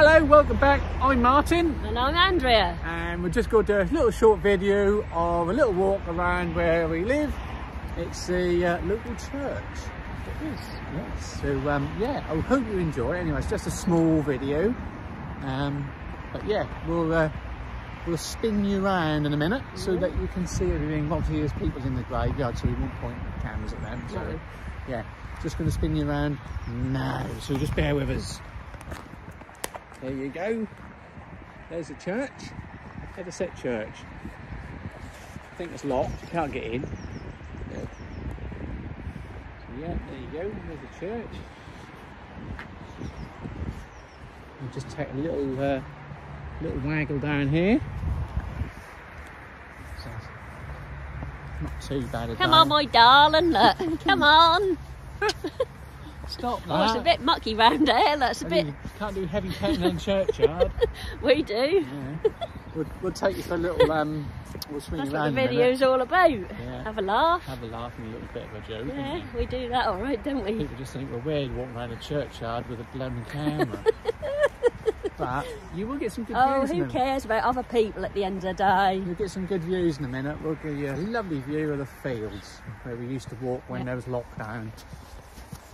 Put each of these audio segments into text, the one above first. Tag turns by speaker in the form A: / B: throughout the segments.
A: Hello, welcome back. I'm Martin
B: And I'm Andrea.
A: and we're just going to do a little short video of a little walk around where we live. It's the uh, local church.
B: Yes.
A: Yes. So um, yeah, I hope you enjoy it. Anyway, it's just a small video. Um, but yeah, we'll uh, we'll spin you around in a minute so that you can see everything. Obviously, there's people in the graveyard, so we won't point cameras at them. So
B: No.
A: yeah, just going to spin you around now. So just bear with us. There you go. There's the church. Hethersett Church. I think it's locked. You can't get in. Yeah. Yeah, there you go. There's the church. We'll just take a little uh, little waggle down here. Not too bad a
B: Come
A: day.
B: on, my darling, look. Come on.
A: Stop
B: Oh, it's a bit mucky round here. That's a
A: I
B: bit.
A: mean, you can't do heavy petting in churchyard.
B: We do.
A: yeah. We'll, we'll take you for a little um. We'll swing
B: That's
A: you
B: what the video's all about.
A: Yeah.
B: Have a laugh.
A: Have a laugh and a little bit of a joke.
B: Yeah, we do that all right, don't we?
A: People just think we're weird walking around a churchyard with a blown camera. but you will get some good
B: Oh,
A: views. in
B: who cares about other people at the end of the day?
A: You'll get some good views in a minute. We'll give you a lovely view of the fields where we used to walk when
B: Yeah.
A: there was lockdown.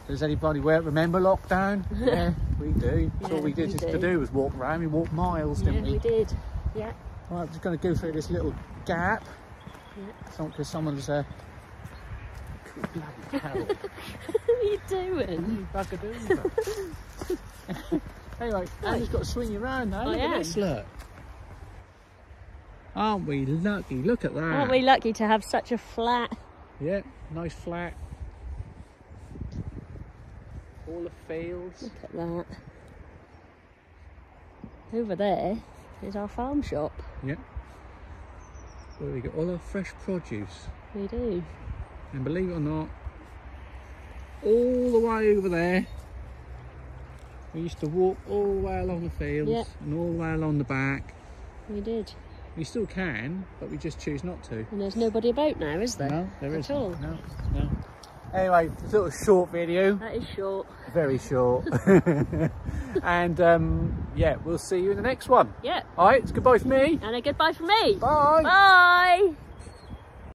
A: Does anybody remember lockdown? yeah, we do. That's
B: Yeah,
A: all we did
B: we
A: just to
B: do.
A: was walk around. We walked miles, didn't we?
B: we did. Yeah.
A: Right, I'm just going to go through this little gap.
B: Yeah.
A: Because someone's uh, bloody hell.
B: What are you doing?
A: Anyway, Andy's got to swing you around now.
B: I
A: Look at this, look. Aren't we lucky? Look at that.
B: Aren't we lucky to have such a flat?
A: Yeah, nice flat. All the fields.
B: Look at that. Over there is our farm shop.
A: Yeah. Where we get all our fresh produce.
B: We do.
A: And believe it or not, all the way over there, we used to walk all the way along the fields
B: Yeah.
A: and all the way along the back.
B: We did.
A: We still can, but we just choose not to.
B: And there's nobody about now, is there?
A: No, there
B: At
A: isn't.
B: all?
A: No, no. Anyway, it's a little short video,
B: That is short.
A: very short. and um, yeah, we'll see you in the next one.
B: Yeah.
A: All right, it's goodbye for me.
B: And a goodbye from me.
A: Bye.
B: Bye.